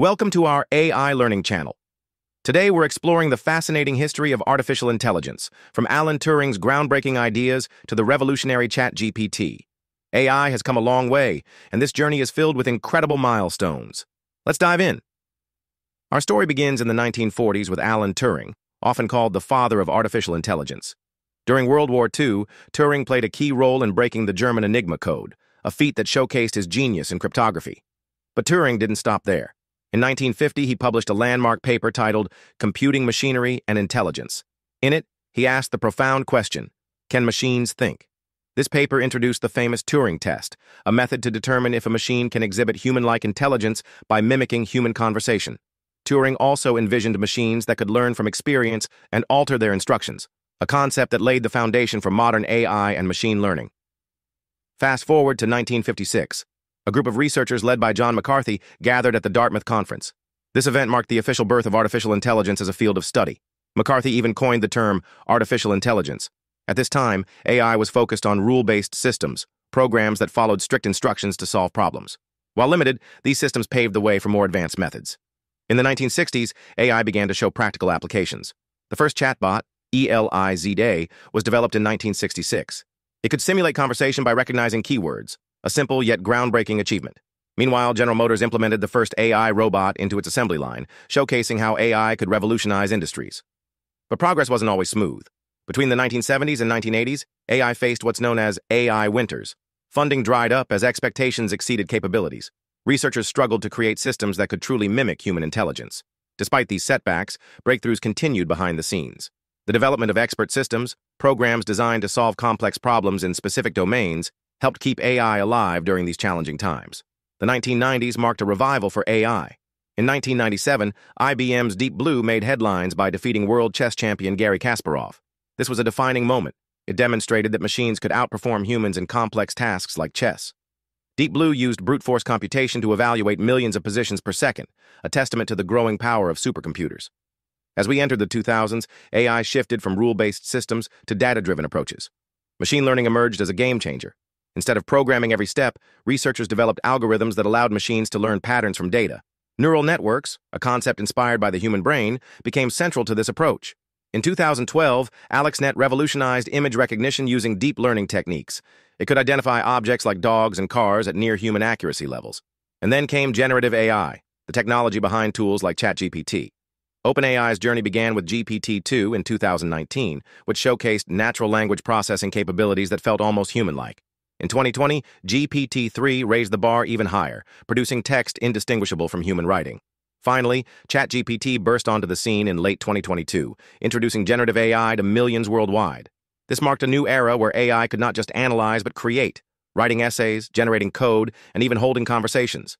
Welcome to our AI Learning channel. Today, we're exploring the fascinating history of artificial intelligence, from Alan Turing's groundbreaking ideas to the revolutionary ChatGPT. AI has come a long way, and this journey is filled with incredible milestones. Let's dive in. Our story begins in the 1940s with Alan Turing, often called the father of artificial intelligence. During World War II, Turing played a key role in breaking the German Enigma code, a feat that showcased his genius in cryptography. But Turing didn't stop there. In 1950, he published a landmark paper titled Computing Machinery and Intelligence. In it, he asked the profound question, can machines think? This paper introduced the famous Turing test, a method to determine if a machine can exhibit human-like intelligence by mimicking human conversation. Turing also envisioned machines that could learn from experience and alter their instructions, a concept that laid the foundation for modern AI and machine learning. Fast forward to 1956. A group of researchers led by John McCarthy gathered at the Dartmouth Conference. This event marked the official birth of artificial intelligence as a field of study. McCarthy even coined the term artificial intelligence. At this time, AI was focused on rule-based systems, programs that followed strict instructions to solve problems. While limited, these systems paved the way for more advanced methods. In the 1960s, AI began to show practical applications. The first chatbot, ELIZA, was developed in 1966. It could simulate conversation by recognizing keywords, a simple yet groundbreaking achievement. Meanwhile, General Motors implemented the first AI robot into its assembly line, showcasing how AI could revolutionize industries. But progress wasn't always smooth. Between the 1970s and 1980s, AI faced what's known as AI winters. Funding dried up as expectations exceeded capabilities. Researchers struggled to create systems that could truly mimic human intelligence. Despite these setbacks, breakthroughs continued behind the scenes. The development of expert systems, programs designed to solve complex problems in specific domains, helped keep AI alive during these challenging times. The 1990s marked a revival for AI. In 1997, IBM's Deep Blue made headlines by defeating world chess champion Garry Kasparov. This was a defining moment. It demonstrated that machines could outperform humans in complex tasks like chess. Deep Blue used brute force computation to evaluate millions of positions per second, a testament to the growing power of supercomputers. As we entered the 2000s, AI shifted from rule-based systems to data-driven approaches. Machine learning emerged as a game changer, Instead of programming every step, researchers developed algorithms that allowed machines to learn patterns from data. Neural networks, a concept inspired by the human brain, became central to this approach. In 2012, AlexNet revolutionized image recognition using deep learning techniques. It could identify objects like dogs and cars at near-human accuracy levels. And then came generative AI, the technology behind tools like ChatGPT. OpenAI's journey began with GPT-2 in 2019, which showcased natural language processing capabilities that felt almost human-like. In 2020, GPT-3 raised the bar even higher, producing text indistinguishable from human writing. Finally, ChatGPT burst onto the scene in late 2022, introducing generative AI to millions worldwide. This marked a new era where AI could not just analyze but create, writing essays, generating code, and even holding conversations.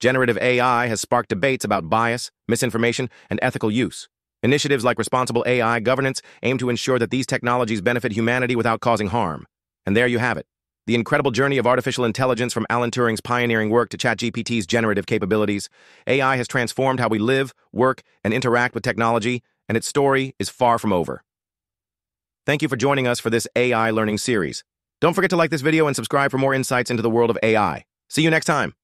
Generative AI has sparked debates about bias, misinformation, and ethical use. Initiatives like responsible AI governance aim to ensure that these technologies benefit humanity without causing harm. And there you have it. The incredible journey of artificial intelligence from Alan Turing's pioneering work to ChatGPT's generative capabilities, AI has transformed how we live, work, and interact with technology, and its story is far from over. Thank you for joining us for this AI learning series. Don't forget to like this video and subscribe for more insights into the world of AI. See you next time.